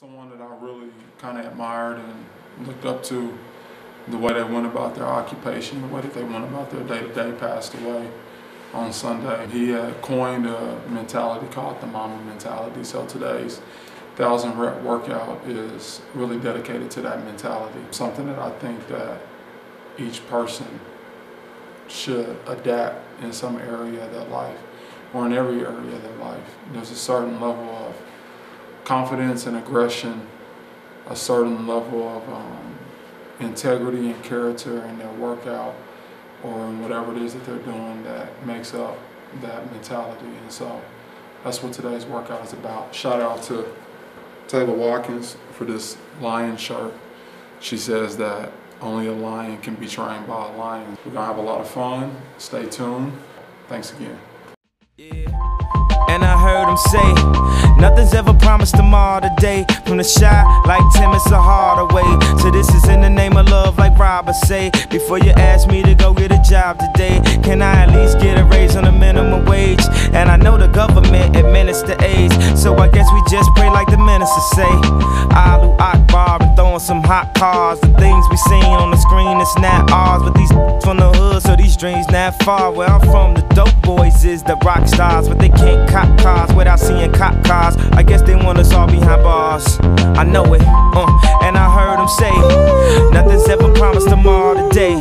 someone that I really kind of admired and looked up to the way they went about their occupation, the way that they went about their day to day passed away on Sunday. He had coined a mentality called the Mamba mentality. So today's thousand rep workout is really dedicated to that mentality. Something that I think that each person should adapt in some area of their life or in every area of their life. There's a certain level of confidence and aggression, a certain level of um, integrity and character in their workout or in whatever it is that they're doing that makes up that mentality. And so that's what today's workout is about. Shout out to Taylor Watkins for this lion shirt. She says that only a lion can be trained by a lion. We're gonna have a lot of fun. Stay tuned. Thanks again. Yeah. And I heard him say, nothing's ever promised tomorrow today. From the shot, like Tim, it's a harder way. So this is in the name of love, like Robert say. Before you ask me to go get a job today, can I at least get a raise on the minimum wage? And I know the government administer AIDS, so I guess we just pray like the minister say. Alu Throwing some hot cars. The things we seen on the screen, it's not ours. But these from the hood, so these dreams not far. Where I'm from, the dope boys is the rock stars, but they can't cop cars without seeing cop cars. I guess they want us all behind bars. I know it, uh, and I heard them say, nothing's ever promised tomorrow today.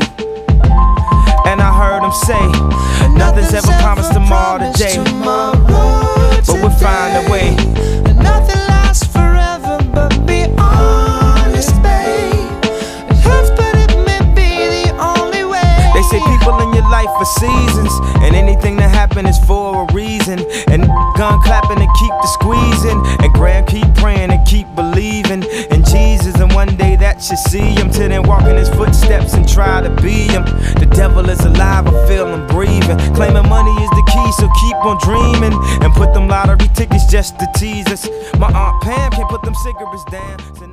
And I heard them say, nothing's ever promised tomorrow today. But we'll find a way. People in your life for seasons, and anything that happen is for a reason. And gun clapping and keep the squeezing, and grand keep praying and keep believing in Jesus. And one day that you see him, till then walk in his footsteps and try to be him. The devil is alive, I feel him breathing. Claiming money is the key, so keep on dreaming. And put them lottery tickets just to tease us. My aunt Pam can't put them cigarettes down.